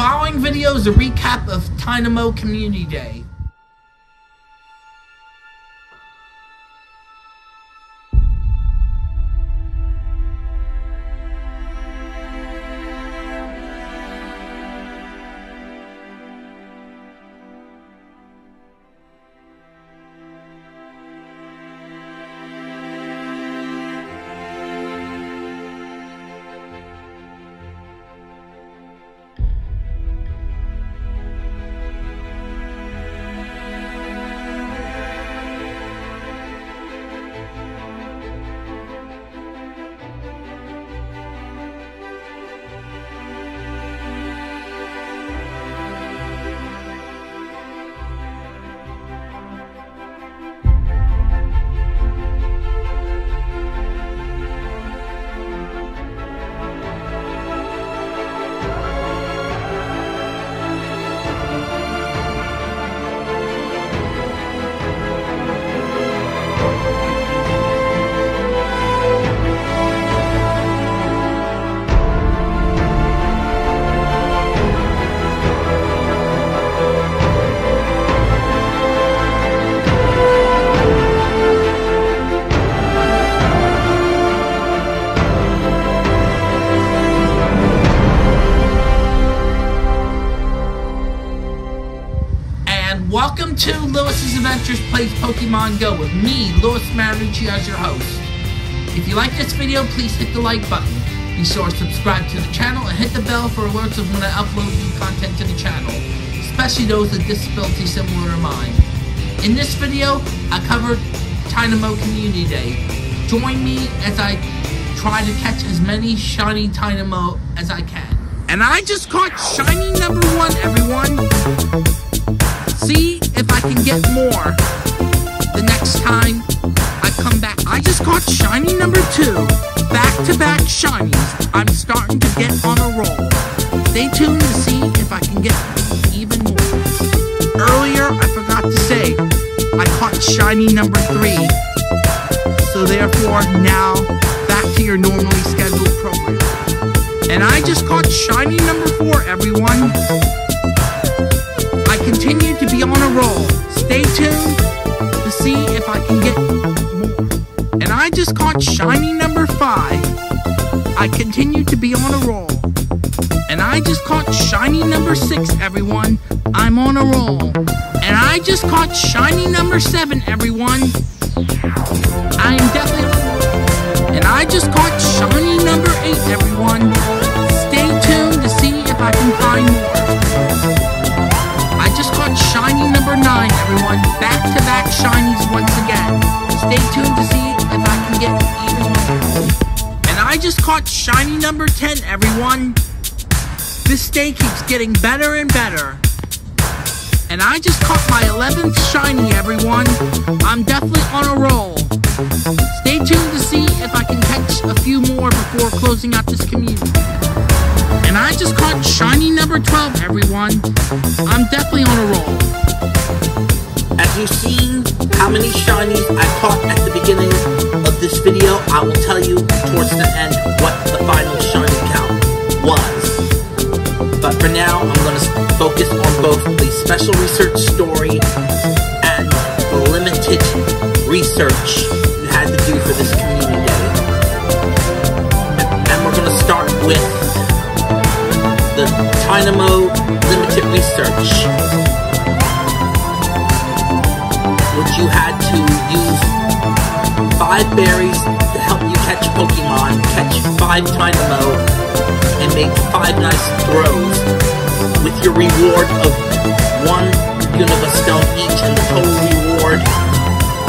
following video is a recap of Tynamo Community Day. Welcome to Louis's Adventures Plays Pokemon Go with me, Lewis Marinucci, as your host. If you like this video, please hit the like button. Be sure to subscribe to the channel and hit the bell for alerts of when I upload new content to the channel, especially those with disabilities similar to mine. In this video, I covered Tynamo Community Day. Join me as I try to catch as many shiny Tynamo as I can. And I just caught shiny number one, everyone! See if I can get more the next time I come back. I just caught shiny number two. Back to back shinies. I'm starting to get on a roll. Stay tuned to see if I can get even more. Earlier, I forgot to say, I caught shiny number three. So therefore, now back to your normally. And I just caught shiny number four, everyone. I continue to be on a roll. Stay tuned to see if I can get more. And I just caught shiny number five. I continue to be on a roll. And I just caught shiny number six, everyone. I'm on a roll. And I just caught shiny number seven, everyone. I am definitely. And I just caught shiny number eight, everyone. Everyone. Back to back shinies once again. Stay tuned to see if I can get even more. And I just caught shiny number 10, everyone. This day keeps getting better and better. And I just caught my 11th shiny, everyone. I'm definitely on a roll. Stay tuned to see if I can catch a few more before closing out this community. And I just caught shiny number 12, everyone. I'm definitely on a roll. You've seen how many shinies I caught at the beginning of this video, I will tell you towards the end what the final shiny count was. But for now, I'm going to focus on both the special research story and the limited research you had to do for this community day. And we're going to start with the Tynamo berries to help you catch Pokemon, catch five Tynamo, and make five nice throws, with your reward of one Unova Stone each, and the total reward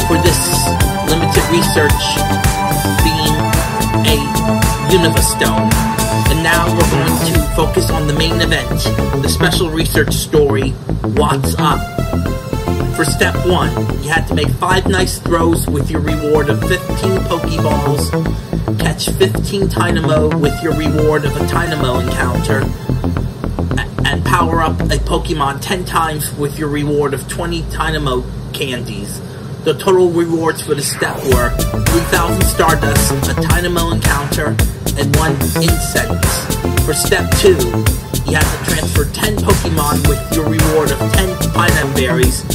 for this limited research being a Unova Stone. And now we're going to focus on the main event, the special research story, Watts Up? For step one, you had to make five nice throws with your reward of 15 Pokeballs, catch 15 Tynamo with your reward of a Tynamo encounter, and power up a Pokemon 10 times with your reward of 20 Tynamo candies. The total rewards for the step were 3,000 Stardust, a Tynamo encounter, and one Incense. For step 2, you have to transfer 10 Pokemon with your reward of 10 Pinap Berries,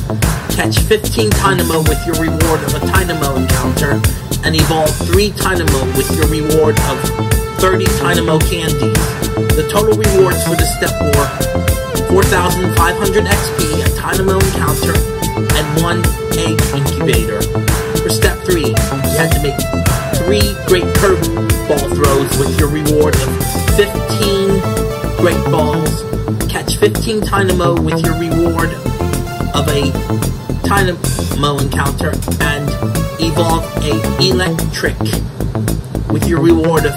catch 15 Tynamo with your reward of a Tynamo encounter, and evolve 3 Tynamo with your reward of 30 Tynamo candies. The total rewards for this step were 4,500 XP, a Tynamo encounter, and 1 egg incubator. For step 3, you had to make 3 great curve ball throws with your reward of 15 great balls, catch 15 Tynamo with your reward of a Tynamo encounter, and evolve a Eelektrik with your reward of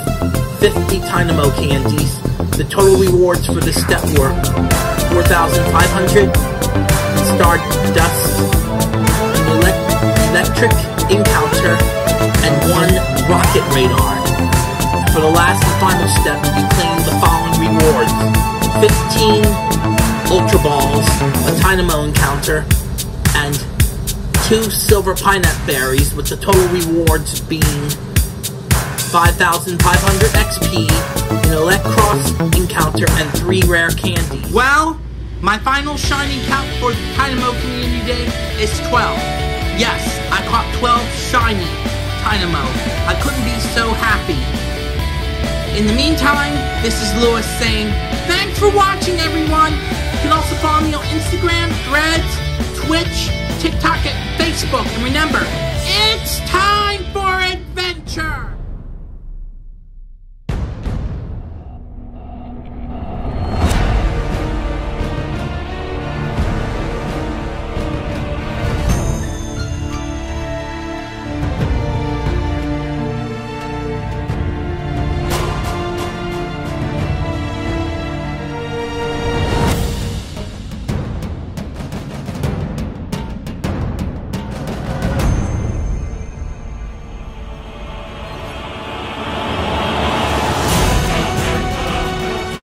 50 Tynamo candies. The total rewards for this step were 4,500 Stardust, an elect Eelektrik Encounter, and one Rocket Radar. For the last and final step, you claim the following rewards. 15 Ultra Balls, a Tynamo encounter, 2 Silver Pinap Berries, with the total rewards being 5,500 XP, an Eelektross encounter, and 3 rare candies. Well, my final shiny count for Tynamo Community Day is 12. Yes, I caught 12 shiny Tynamo. I couldn't be so happy. In the meantime, this is Louis saying, thanks for watching everyone. You can also follow me on Instagram, Threads, Twitch, TikTok, and Facebook. And remember, it's time!